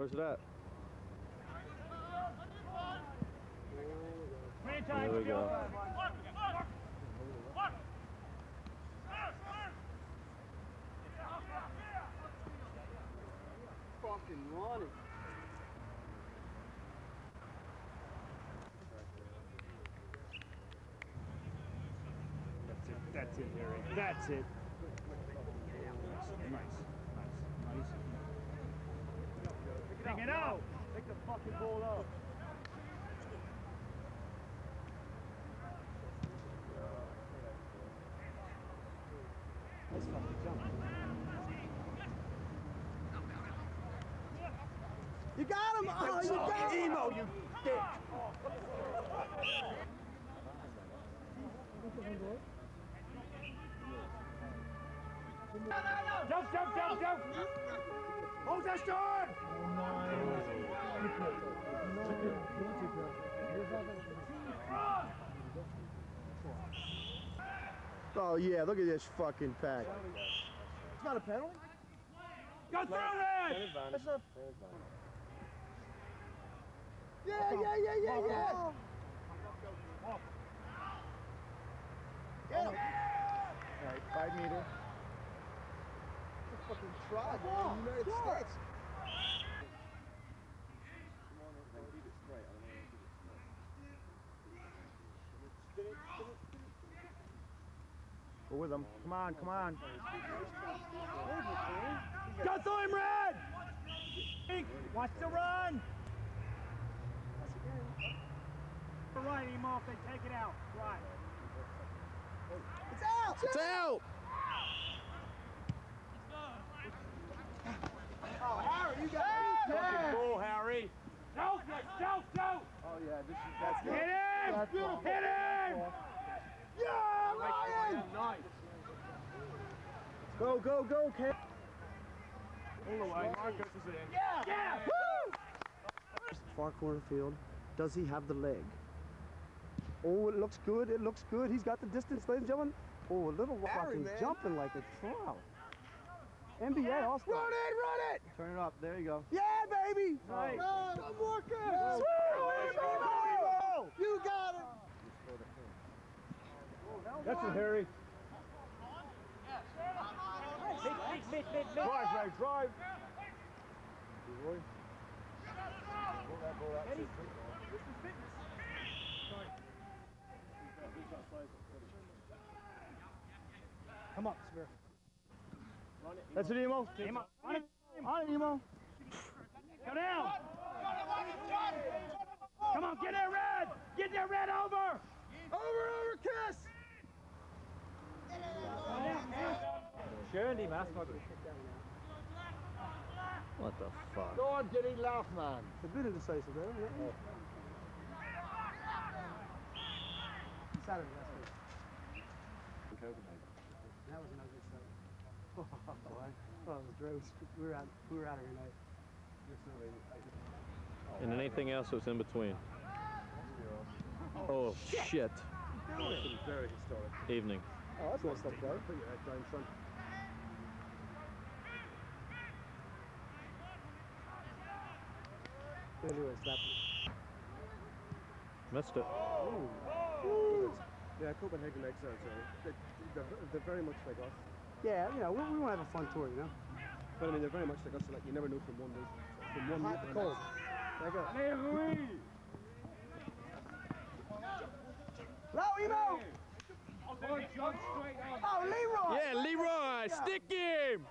Where's it at? There we go. Fucking running. That's it. That's it, Harry. That's it. Nice. Nice. Nice. Take it out. Take the fucking ball out. Nice fucking jump. You got him! Oh, you got him! Emo, you dick! Jump, jump, jump, jump. Hold that shot. Oh yeah, look at this fucking pack. It's not a penalty? Go through it. That's not... Yeah, yeah, yeah, yeah, yeah! Get him! Alright, five meter. It's a fucking tribe in the United States. Go with him. Come on, come on. Go through him, Red. Watch the run. Right, Emo, if they take it out. Right. It's out! It's out! Oh, Harry, you got it! Fucking ball, Harry. Don't, don't, don't. Oh yeah, this is that's Hit him. That's. Hit him. Yeah, Ryan! Nice. Go, go, go, Ken. the way. Marcus is in. Yeah! Yeah. Woo! Far corner field. Does he have the leg? Oh, it looks good. It looks good. He's got the distance, ladies and gentlemen. Oh, a little fucking jumping like a trout. NBA All Star. Run it, run it! Turn it up. There you go. Yeah, baby! Nice. Go, one more kick! Emo! You got it! That's it, Harry. Drive, Ray, drive. Come on, Spear. That's it, Emo. Emo. On it, on it, Emo. Go down. Come on, get there, Red. Get there, Red, over. Over, over, kiss! What the fuck? Go on, Diddy, laugh, man. A bit indecisive there, yeah. Saturday, last week. That was an ugly start. oh, it was great. We were out, we were out every night. And anything else was in between? Oh, shit. Very historic. Evening. Oh, that's one step better. Put your head down front. Anyways, that. Missed it. Yeah, Copenhagen makes sense. They're, they're, they're very much like us. Yeah, you know, we, we want to have a fun tour, you know. But I mean, they're very much like us. So like, you never know from one day, from one hot cold. There you go. Low Emo! Oh, Leroy! Yeah, Leroy, stick him!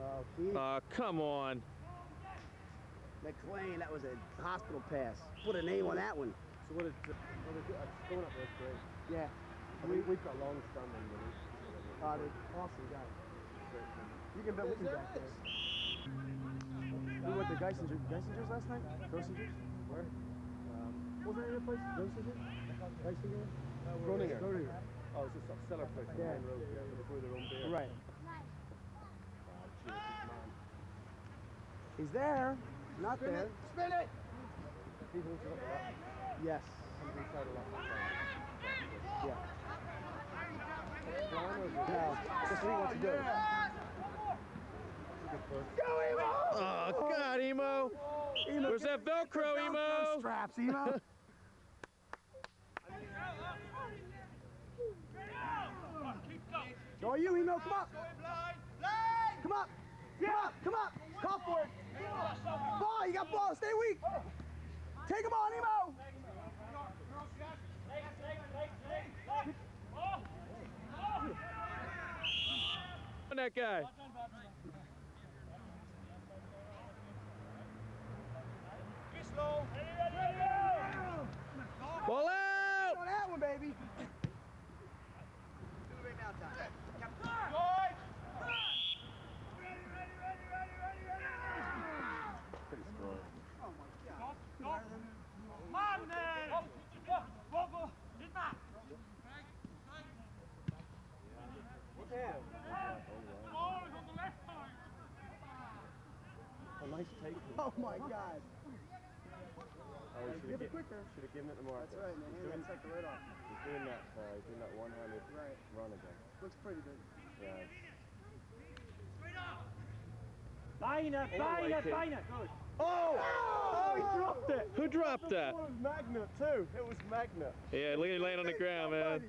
Oh, Keith. Uh, come on. McLean, that was a hospital pass. Put a name on that one. So what is uh, what is uh, going up there? Great. Yeah. I mean, we've got long standing with it. Oh, they're awesome guys. You can bet with me back there. We went to Geisinger, Geisinger's last night? Grossinger's? Where? Um, what was the name of the place? Grosinger? Geisinger? Groninger. Groninger. Oh, it's just a cellar place on Yeah. Main Road. Yeah, before their own beer. Right. Oh. He's there. Not Spin there. it! Spin it! People who look at that. Yes. I'm inside a lot. Yeah. Brown or No, that's what he wants to do. Oh, God, Emo. Where's that Velcro, Emo? Straps, Emo. Go you, Emo. Come up. Come up. Come up. Come up. Call for it. Ball. You got ball. Stay weak. Take him on, Emo. On that guy. Ball out! On that one, baby. A nice take. Oh my God. Oh, he should Give have it quicker. should have given it to Marcus. That's right, man. He's Hand doing, that sucker right off. he's doing that. Uh, he's doing that one-handed Right. run again. Looks pretty big. Yeah. it's- Beine, Beine, Beine. Oh! Oh, he dropped it. Who dropped that? It was Magnet too. It was Magnet. Yeah, look at laying on the ground, man.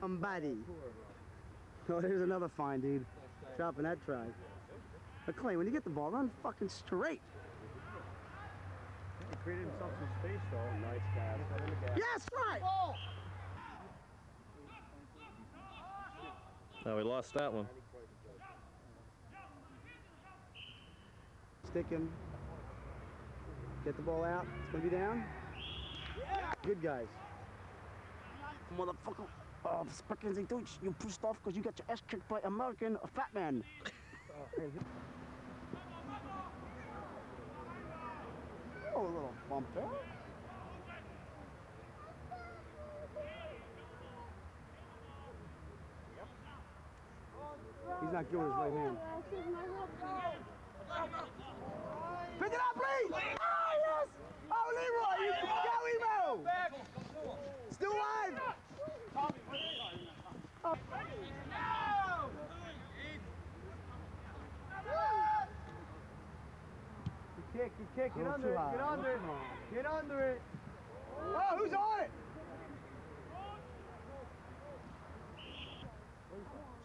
I'm buddy. Oh, there's another fine, dude. Dropping that try. But Clay, when you get the ball, run fucking straight. He created himself some space though. Nice pass. Put in. Yes, right. Oh, we lost that one. Stick him. Get the ball out. It's gonna be down. Good guys. Motherfucker. Oh, sprechen Sie Deutsch. You pushed off because you got your ass kicked by American fat man. Oh, Oh, a little. He's not doing his right hand. Pick it up, please! Oh, yes! Oh, Leroy! You go, Emo! Still alive! Good kick, good kick. Get under it. Get under it. Get under it. Oh, who's on it?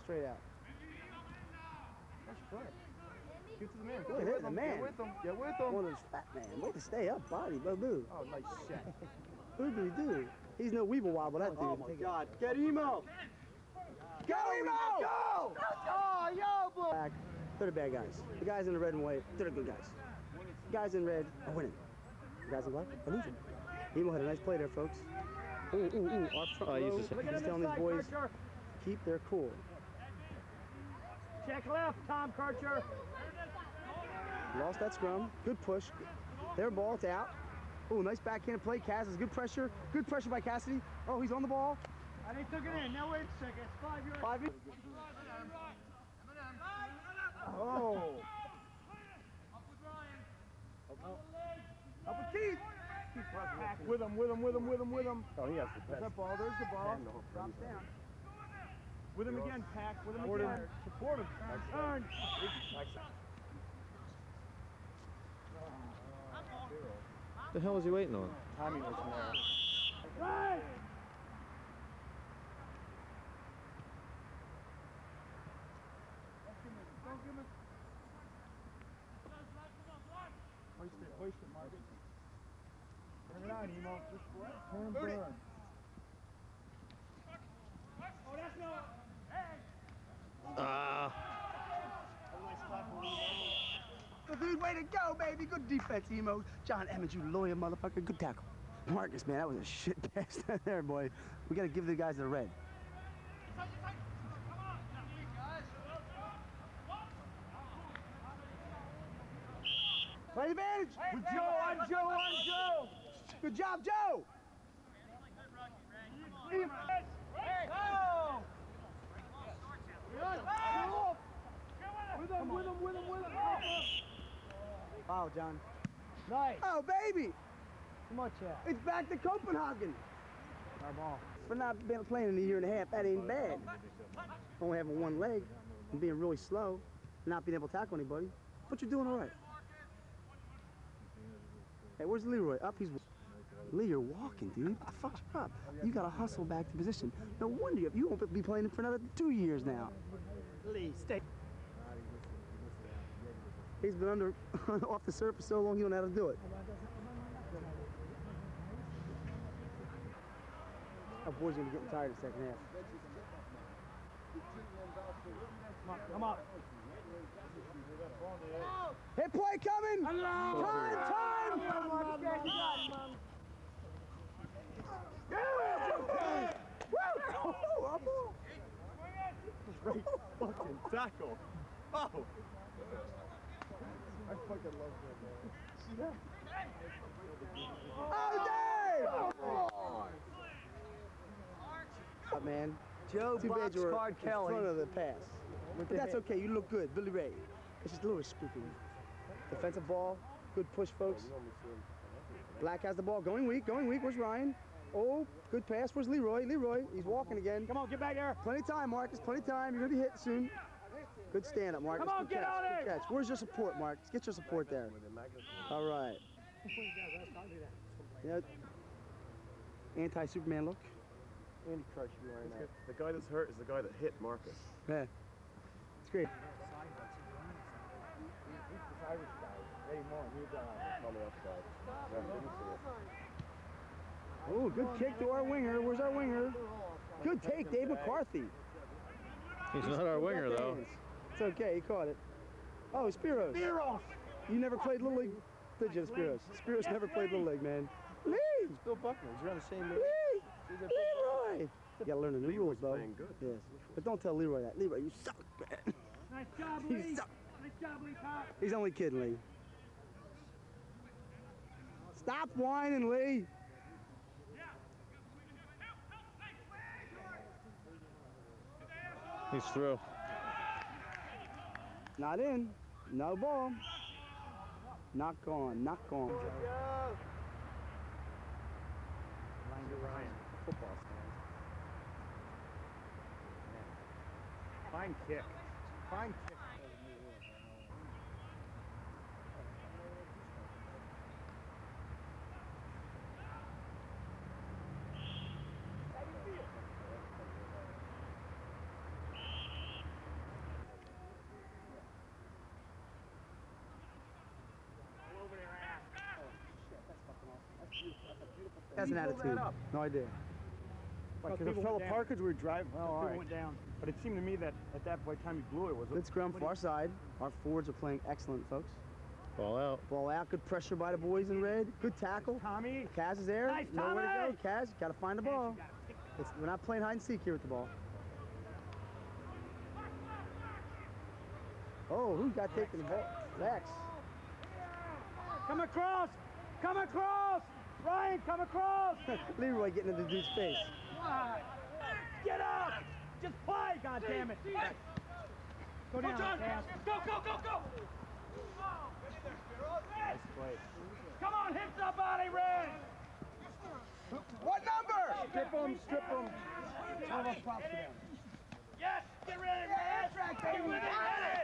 Straight out. That's good. Get to the man. Get at with the him. man. Get with him. Get with him. One of those fat man. Way to stay up, body, boo boo. Oh, nice shot. Boo boo dude. He's no weeble wobble, that dude. Oh my God. Get Emo. Go, Emo! Go! Oh, yo, boy. Back. They're the bad guys. The guys in the red and white, they're the good guys. The guys in red are winning. The guys in black are losing. Emo had a nice play there, folks. Ooh, ooh, ooh. Our front Oh, he's row, just- he's telling these boys, keep their cool. Check left, Tom Kircher. Lost that scrum. Good push. Their ball. It's out. Oh, nice backhand play. Cassidy's good pressure. Good pressure by Cassidy. Oh, he's on the ball. And he took it in. Now wait a second. It's five yards. Five. Oh. Up with Keith. With him, with him, with him, with him, with him. Oh, he has the There's best. the ball. There's the ball. hand, no, Drops down. With him again, Pack. With him Support him. again. Support him. Turn. The hell was he waiting on? Tommy was there. Right. Hoist it, hoist it, Marcus. It on, Emo. Just turn burn. Oh, that's no. Ah. Dude, way to go, baby. Good defense, Emo. John Emmons, you lawyer motherfucker. Good tackle. Marcus, man, that was a shit pass down there, boy. We got to give the guys the red. Play advantage. With Joe, on Joe, on Joe. Good job, Joe. Foul, John. Nice. Oh, baby. Come on, Chad. It's back to Copenhagen. Our ball. for not being playing in a year and a half, that ain't bad. Only having one leg and being really slow, not being able to tackle anybody, but you're doing all right. Hey, where's Leroy? Up, he's. Lee, you're walking, dude. I fucked you up. You gotta hustle back to position. No wonder you, you won't be playing for another two years now. Lee, stay. He's been under off the surface so long he don't know how to do it. Our boys gonna be getting tired of the second half. Come on, come on. Hit play coming! Time, time! Great fucking tackle. Oh. I fucking love that man. See that? Oh, Dave! Up, man. Joe Too bad you were Boxcard in front of the pass. But that's okay. You look good. Billy Ray. It's just a little scooping. Defensive ball. Good push, folks. Black has the ball. Going weak. Going weak. Where's Ryan? Oh, good pass. was Leroy? Leroy. He's walking again. Come on, get back there. Plenty of time, Marcus. Plenty of time. You're gonna be hit soon. Good stand up, Marcus. Come on, good get catch. on Good catch. Where's your support, Marcus? Get your support there. All right. Yeah. Anti-Superman look. Andy Crush you wearing that. The guy that's hurt is the guy that hit Marcus. Yeah. It's great. On the offside. Yeah, didn't see it. Oh, good kick to our winger. Where's our winger? Good take, Dave McCarthy. He's not our winger, though. It's okay, he caught it. Oh, Spiros. Spiros. You never played Little League, did you, Spiros? Spiros never played Little League, man. Lee! It's Bill Buckner, you're on the same Lee! Leroy! You gotta learn the new Leroy's rules, though. good. Yes. But don't tell Leroy that. Leroy, you suck, man. Nice job, You Lee. suck. Nice job, Lee Pop. He's only kidding, Lee. Stop whining, Lee. He's through. Not in. No ball. Not gone. Not gone. Football Fine kick. Fine kick. That's an attitude. that up? No idea. Because Because people a fellow. Parkers we were driving. Well, all People right. went down. But it seemed to me that at that point, time he blew it was. Good scrum, far side. Our forwards are playing excellent, folks. Ball out. Ball out. Good pressure by the boys in red. Good tackle. Tommy. Kaz is there. Nice, Nowhere to Tommy! go. Kaz, gotta find the ball. It's, we're not playing hide and seek here with the ball. Oh, who got taken the ball? Lex. Come across. Come across. Ryan, come across. Leroy getting into the dude's face. Get up. Just play, goddammit. Go down, Cass. Go, go, go, go. Nice play. Come on, hit somebody, Red. What number? Strip him, strip him. Yes, get ready, Red. Get with it, Red.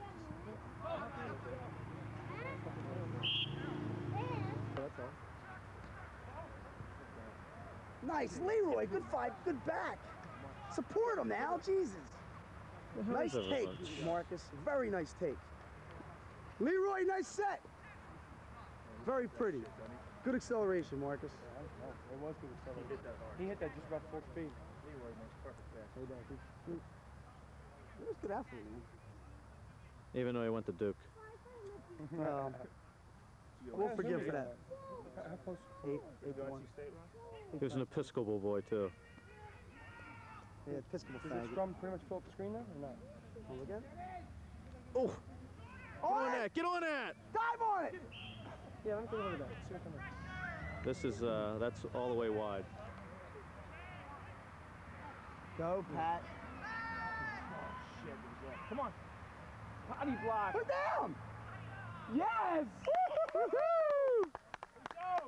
Nice, Leroy. Good fight. Good back. Support him now. Jesus. Nice take. Marcus. Very nice take. Leroy, nice set. Very pretty. Good acceleration, Marcus. It was good acceleration. He hit that hard. He hit that just about full speed. Leroy makes perfect pass. It was good athlete, man. Even though he went to Duke. Well, oh. We'll forgive him for that. How close? Eight, eight Do to I one. see state run? He was an Episcopal boy, too. Yeah, Episcopal Does the fag. scrum pretty much fill up the screen now or not? Wanna Look at it. Oh! Get on yeah. that! Get on that! Dive on it! Yeah, let me take a look that. See what comes. This is, uh, that's all the way wide. Go, Pat. Oh, shit. what was that? Come on. Body block. Put it down! Yes!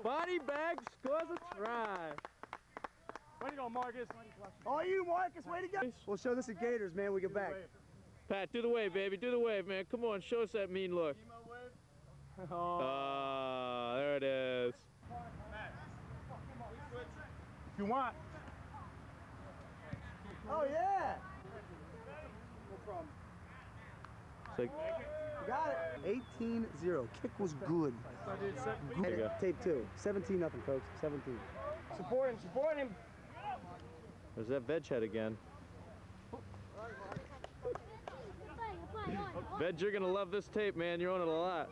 Body bag scores a try. Way to go, Marcus. Oh, you, Marcus, way to go. We'll show this at Gators, man, we get back. Pat, do the wave, baby. Do the wave, man. Come on, show us that mean look. Oh. Ah, there it is. If you want. Oh, yeah. It's like, Got it. 18-0. Kick was good. There you go. Tape two. 17 nothing, folks. 17. Support him, support him. there's that veg head again. Veg, you're gonna love this tape, man. You're on it a lot.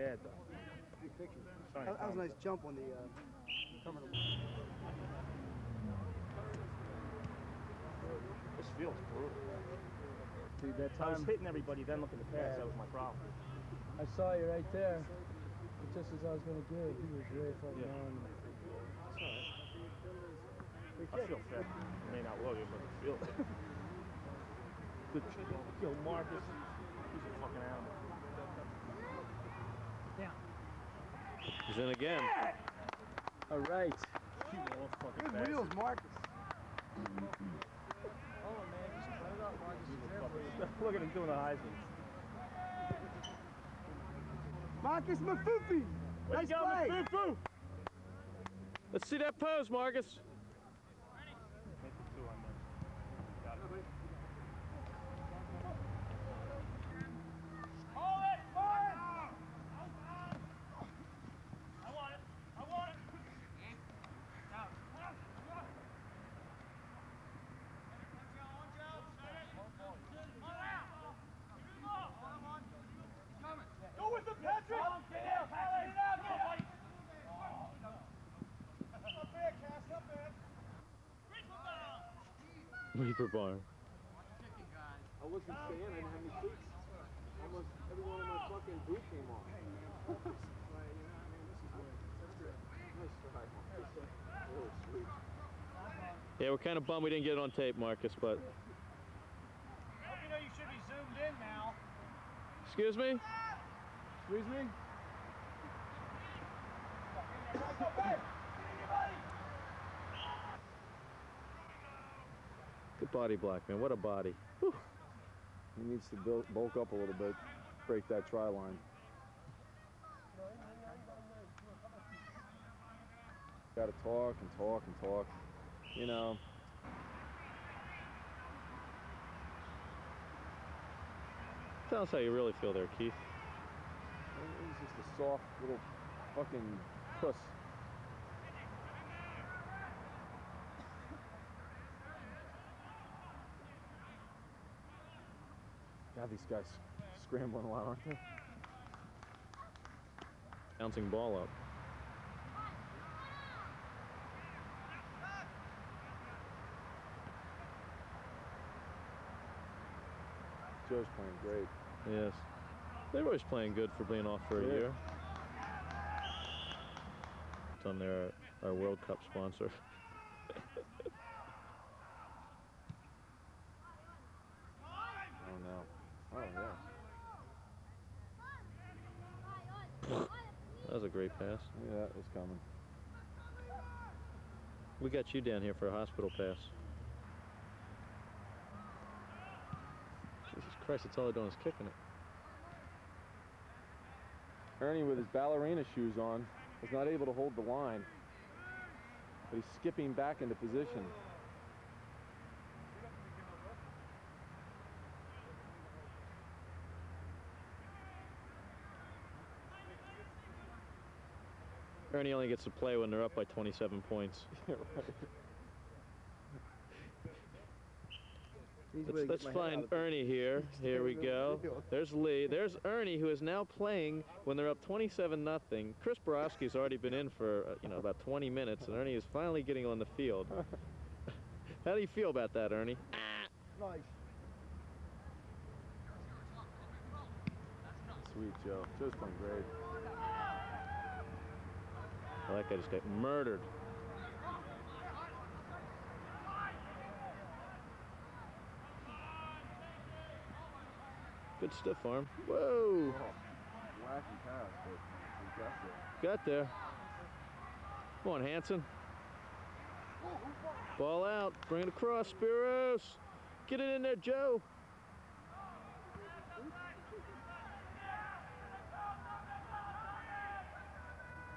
Bad, though. Sorry, That, that was a nice jump on the uh, cover. This feels brutal. Dude, that I was hitting everybody, then looking to pass. That was my problem. I saw you right there. But just as I was gonna give, he was way fucking Yeah. on. I feel fat. I may not love you, but I feel it. Good. Yo, Marcus. He's a fucking animal. He's in again. All right. He lost fucking Good fast. wheels, Marcus. Look at him doing the Heisman. Marcus Mafufi. Nice to go, play. Miss Let's see that pose, Marcus. Make it two on there. Got it. Hold it! Fire! I want it! I want it! Go with him, Patrick! Get out, Get out, Get out, buddy! Reaper bar. I wasn't saying I didn't have any cleats. Almost every one of my fucking boot came off. Nice try. Really sweet. Yeah, we're kind of bummed we didn't get it on tape, Marcus, but. You know you should be zoomed in now. Excuse me? Excuse me? Good body, black man. What a body. Whew. He needs to build, bulk up a little bit, break that try line. Got to talk and talk and talk. You know, Tell us how you really feel there, Keith. he's just a soft little fucking puss. God, these guys scrambling a lot, aren't they? Bouncing ball up. Joe's playing great. Yes. They're always playing good for being off for a Yeah. year. It's on their our World Cup sponsor. Oh no. Oh yeah. That was a great pass. Yeah, that was coming. We got you down here for a hospital pass. Jesus Christ, that's all they're doing is kicking it. Ernie with his ballerina shoes on was not able to hold the line. But he's skipping back into position. Ernie only gets to play when they're up by 27 points. Yeah, right. Let's, let's find out of it. Ernie here. Here we go. There's Lee. There's Ernie, who is now playing when they're up 27 nothing. Chris Borowski's already been in for uh, you know about 20 minutes, and Ernie is finally getting on the field. How do you feel about that, Ernie? Nice. Sweet Joe. Joe's playing great. Well, that guy just got murdered. Good stiff arm. Whoa! Wacky pass, but got there. Got there. Come on, Hanson. Ball out. Bring it across, Spiros. Get it in there, Joe.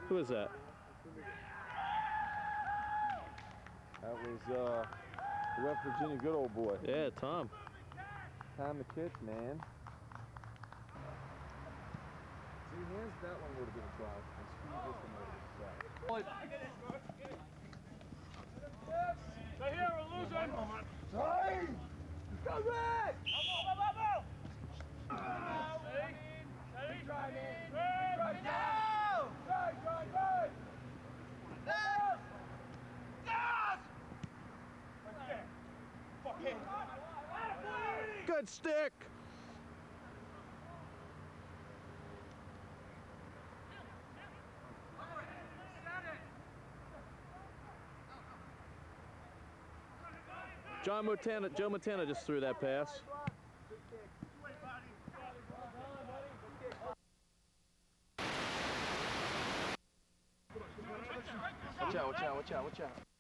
Who is that? That was uh, the West Virginia good old boy. Yeah, Tom. Time to kick, man. See, hands that one would have been a try. And speed this one would have been a try. Right here, we're losing. Good stick. John Montana, Joe Montana just threw that pass. Watch out, watch out, watch out, watch out.